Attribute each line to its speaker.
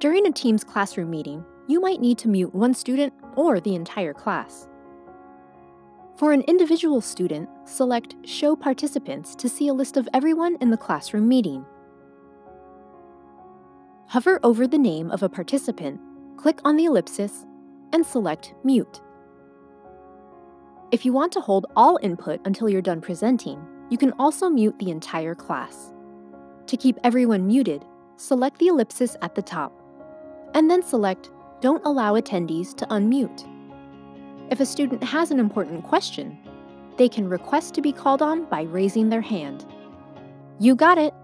Speaker 1: During a Teams classroom meeting, you might need to mute one student or the entire class. For an individual student, select Show Participants to see a list of everyone in the classroom meeting. Hover over the name of a participant, click on the ellipsis, and select Mute. If you want to hold all input until you're done presenting, you can also mute the entire class. To keep everyone muted, select the ellipsis at the top, and then select Don't allow attendees to unmute. If a student has an important question, they can request to be called on by raising their hand. You got it!